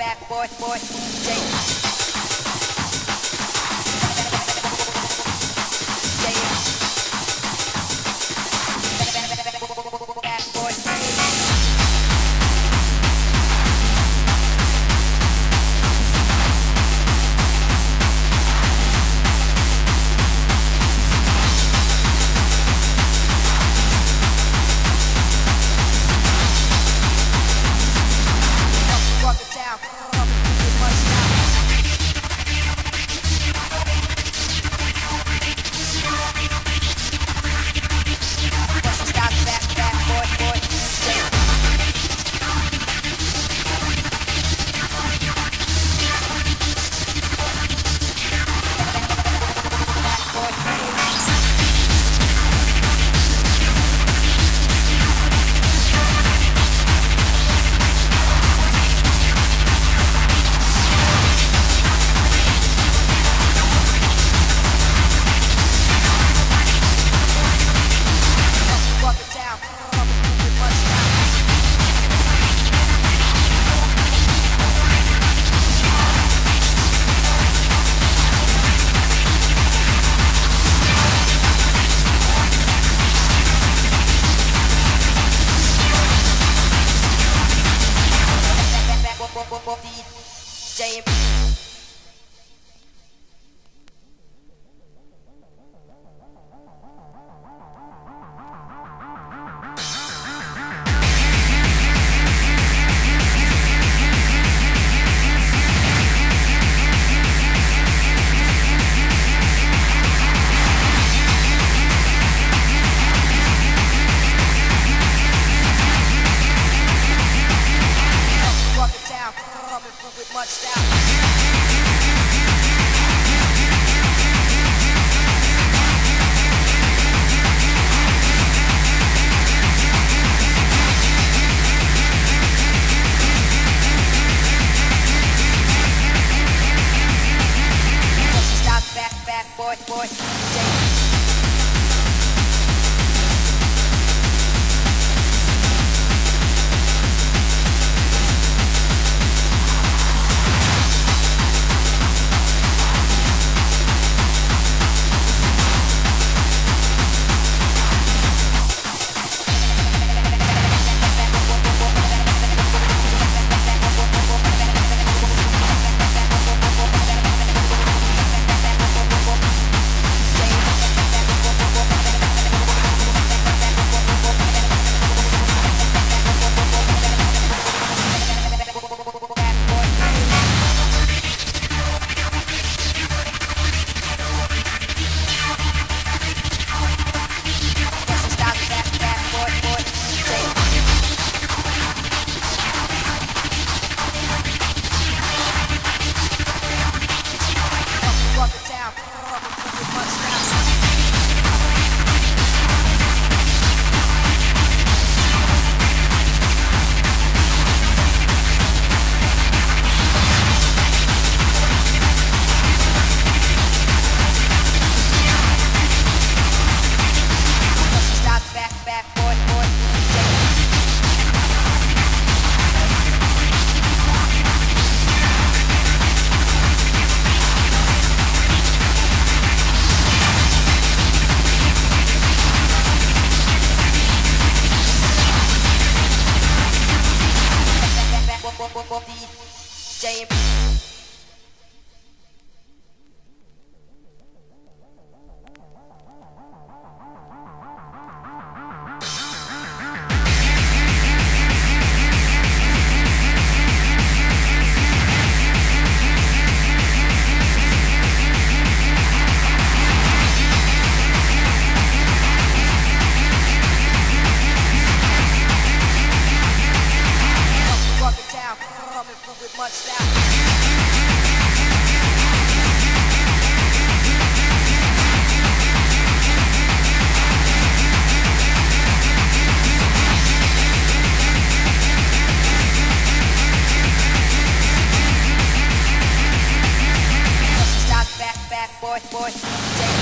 back, boy, boy, Jake. J. clutched out. boy, boy, boy, boy. Take